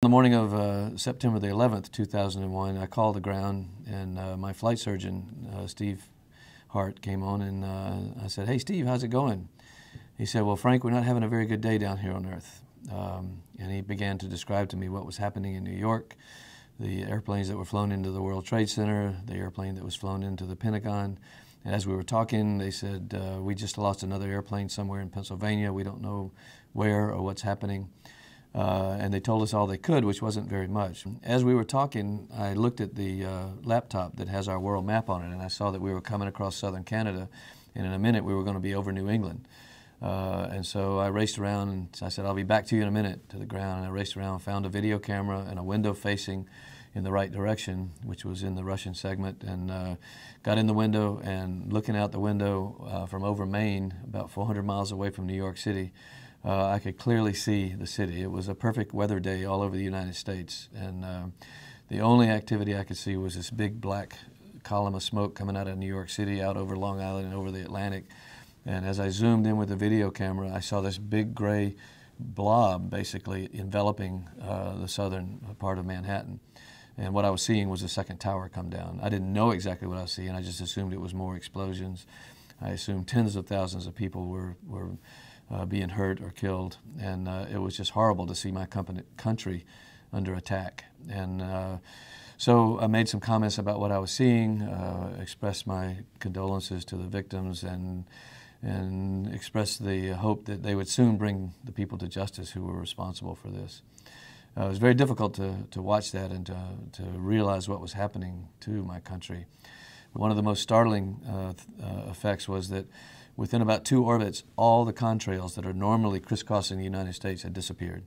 On the morning of uh, September the 11th, 2001, I called the ground and uh, my flight surgeon, uh, Steve Hart, came on and uh, I said, Hey, Steve, how's it going? He said, Well, Frank, we're not having a very good day down here on Earth. Um, and he began to describe to me what was happening in New York, the airplanes that were flown into the World Trade Center, the airplane that was flown into the Pentagon. And as we were talking, they said, uh, We just lost another airplane somewhere in Pennsylvania. We don't know where or what's happening. Uh, and they told us all they could, which wasn't very much. As we were talking, I looked at the uh, laptop that has our world map on it, and I saw that we were coming across southern Canada, and in a minute we were going to be over New England. Uh, and so I raced around and I said, I'll be back to you in a minute to the ground. And I raced around, found a video camera and a window facing in the right direction, which was in the Russian segment, and uh, got in the window and looking out the window uh, from over Maine, about 400 miles away from New York City, uh, I could clearly see the city. It was a perfect weather day all over the United States, and uh, the only activity I could see was this big black column of smoke coming out of New York City, out over Long Island and over the Atlantic. And as I zoomed in with the video camera, I saw this big gray blob basically enveloping uh, the southern part of Manhattan. And what I was seeing was the second tower come down. I didn't know exactly what I was seeing. I just assumed it was more explosions. I assumed tens of thousands of people were, were uh, being hurt or killed. And uh, it was just horrible to see my company, country under attack. And uh, so I made some comments about what I was seeing, uh, expressed my condolences to the victims, and and expressed the hope that they would soon bring the people to justice who were responsible for this. Uh, it was very difficult to, to watch that and to, to realize what was happening to my country. One of the most startling uh, uh, effects was that within about two orbits, all the contrails that are normally crisscrossing the United States had disappeared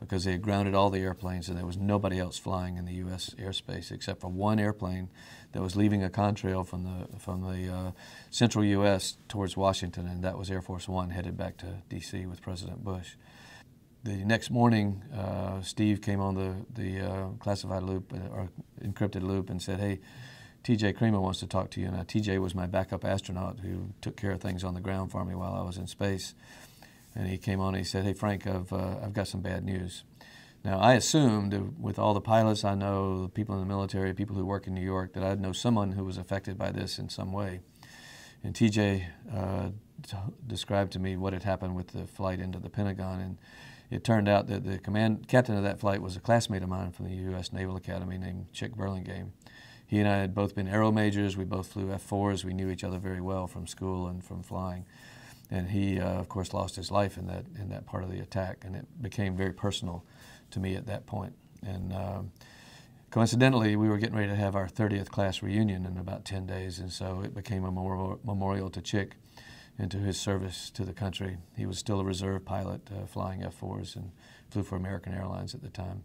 because they had grounded all the airplanes and there was nobody else flying in the U.S. airspace except for one airplane that was leaving a contrail from the, from the uh, central U.S. towards Washington, and that was Air Force One headed back to D.C. with President Bush. The next morning, uh, Steve came on the, the uh, classified loop uh, or encrypted loop and said, hey, TJ Creamer wants to talk to you. And TJ was my backup astronaut who took care of things on the ground for me while I was in space. And he came on and he said, Hey, Frank, I've, uh, I've got some bad news. Now, I assumed with all the pilots I know, people in the military, people who work in New York, that I'd know someone who was affected by this in some way. And TJ uh, described to me what had happened with the flight into the Pentagon. And it turned out that the command captain of that flight was a classmate of mine from the U.S. Naval Academy named Chic Burlingame he and I had both been aero majors. We both flew F-4s. We knew each other very well from school and from flying. And he, uh, of course, lost his life in that in that part of the attack, and it became very personal to me at that point. And uh, coincidentally, we were getting ready to have our 30th class reunion in about 10 days, and so it became a memorial to Chic and to his service to the country. He was still a reserve pilot uh, flying F-4s and flew for American Airlines at the time.